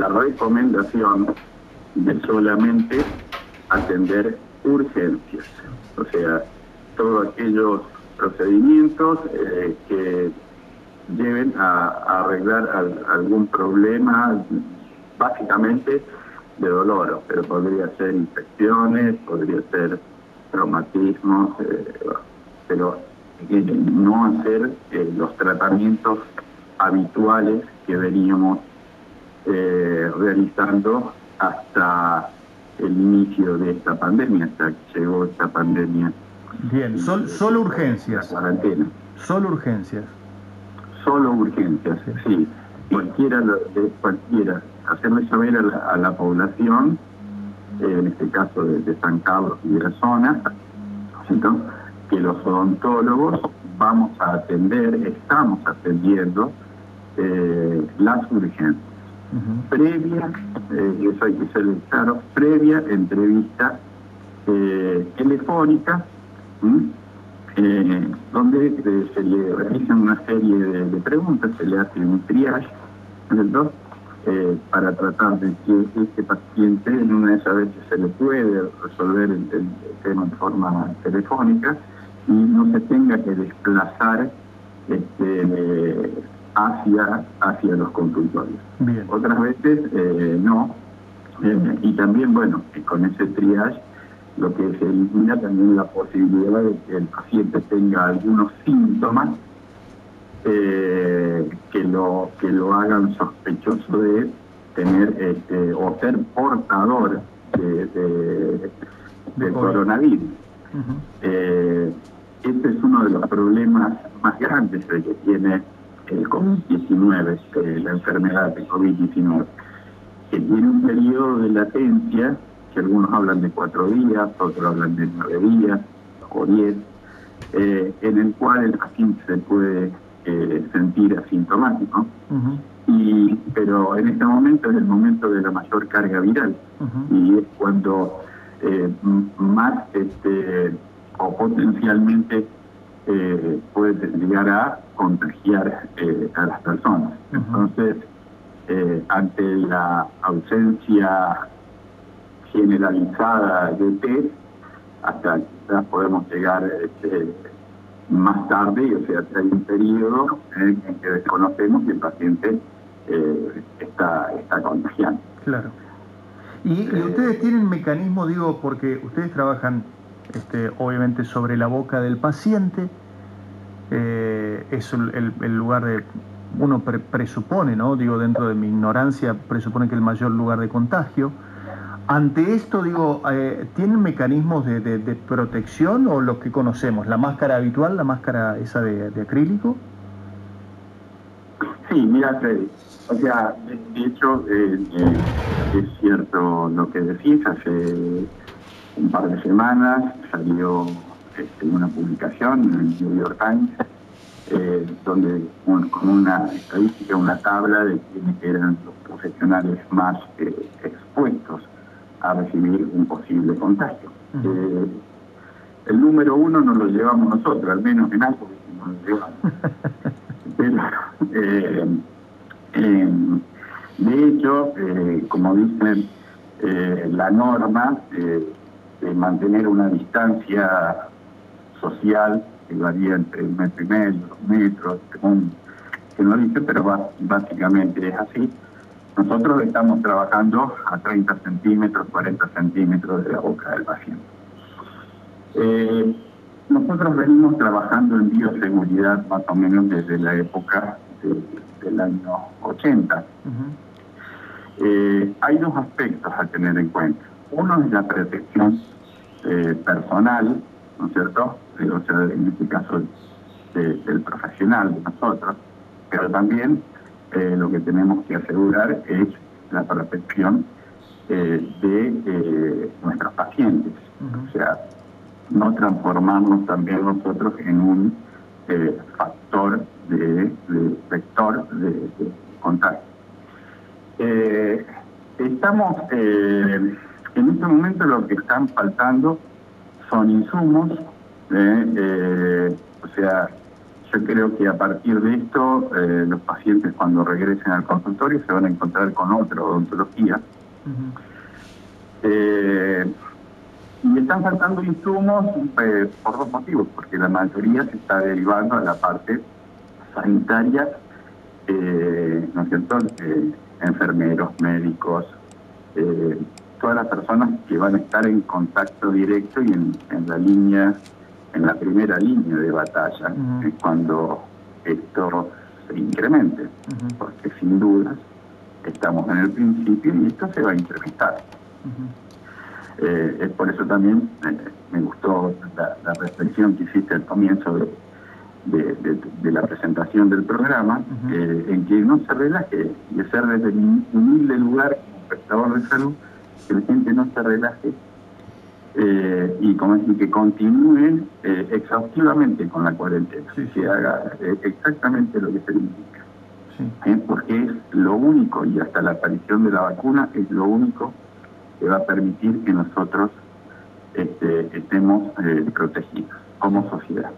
la recomendación de solamente atender urgencias, o sea, todos aquellos procedimientos eh, que lleven a, arreglar algún problema, básicamente de dolor, pero podría ser infecciones, podría ser traumatismos, eh, pero eh, no hacer los tratamientos habituales que veníamos realizando hasta el inicio de esta pandemia, hasta que llegó esta pandemia. Bien, solo urgencias. cuarentena. Solo urgencias. Solo urgencias, sí. Cualquiera, cualquiera, hacerle saber a la, población, eh, en este caso de, San Carlos y de la zona, que los odontólogos vamos a atender, estamos atendiendo eh, las urgencias previa, eh, eso hay que ser claro, previa entrevista eh, telefónica, eh, donde se le realizan una serie de, preguntas, se le hace un triage, ¿no? para tratar de que este paciente en una de esas veces se le puede resolver el, tema de forma telefónica y no se tenga que desplazar este, hacia, hacia los consultorios. Otras veces eh, no. Eh, y también, bueno, con ese triage lo que se elimina también la posibilidad de que el paciente tenga algunos síntomas eh, que lo que lo hagan sospechoso de tener este, o ser portador de, de, coronavirus. este es uno de los problemas más grandes que tiene el COVID-19, eh, la enfermedad de COVID-19, que tiene un periodo de latencia, que algunos hablan de cuatro días, otros hablan de nueve días o diez, eh, en el cual el paciente se puede eh, sentir asintomático. y, pero en este momento es el momento de la mayor carga viral. Y es cuando más este, o potencialmente eh, puede llegar a contagiar eh, a las personas. Entonces, eh, ante la ausencia generalizada de test, hasta quizás podemos llegar este, más tarde, o sea, hay un periodo en que desconocemos que el paciente está, está contagiando. Claro. Y, ustedes tienen mecanismo, digo, porque ustedes trabajan este, obviamente sobre la boca del paciente, eh, es el, lugar de, uno presupone, ¿no? Digo, dentro de mi ignorancia, presupone que el mayor lugar de contagio. Ante esto, digo, eh, ¿tienen mecanismos de, protección o lo que conocemos? ¿La máscara habitual, la máscara esa de, acrílico? Sí, mira, o sea, de, hecho, eh, es cierto lo que decís, hace un par de semanas salió este, una publicación en el New York Times eh, donde con una estadística, una tabla de quiénes eran los profesionales más eh, expuestos a recibir un posible contagio. Eh, el número uno nos lo llevamos nosotros, al menos en algo que nos lo llevamos. de hecho, como dicen, la norma de mantener una distancia social que varía entre un metro y medio, dos metros, según que no dice, pero básicamente es así. Nosotros estamos trabajando a 30 centímetros, 40 centímetros de la boca del paciente. Eh, nosotros venimos trabajando en bioseguridad más o menos desde la época del año 80. Eh, hay dos aspectos a tener en cuenta. Uno es la protección eh, personal, ¿no es cierto? o sea, en este caso del profesional de nosotros, pero también eh, lo que tenemos que asegurar es la protección eh, de eh, nuestros pacientes, o sea, no transformarnos también nosotros en un factor de, vector de, contagio. estamos, este momento lo que están faltando son insumos, ¿eh? Eh, o sea, yo creo que a partir de esto eh, los pacientes cuando regresen al consultorio se van a encontrar con otra odontología. Y están faltando insumos por dos motivos, porque la mayoría se está derivando a la parte sanitaria, ¿no es cierto? enfermeros, médicos, todas las personas que van a estar en contacto directo y en la línea en la primera línea de batalla es cuando esto se incremente, porque sin dudas estamos en el principio y esto se va a incrementar. Eh, es por eso también eh, me gustó la, reflexión que hiciste al comienzo de, la presentación del programa, eh, en que no se relaje, y ser desde el humilde lugar como prestador de salud, que la gente no se relaje eh, y, como decir, que continúen eh, exhaustivamente con la cuarentena, sí, que haga eh, exactamente lo que se le indica. porque es lo único, y hasta la aparición de la vacuna, es lo único que va a permitir que nosotros este, estemos protegidos como sociedad.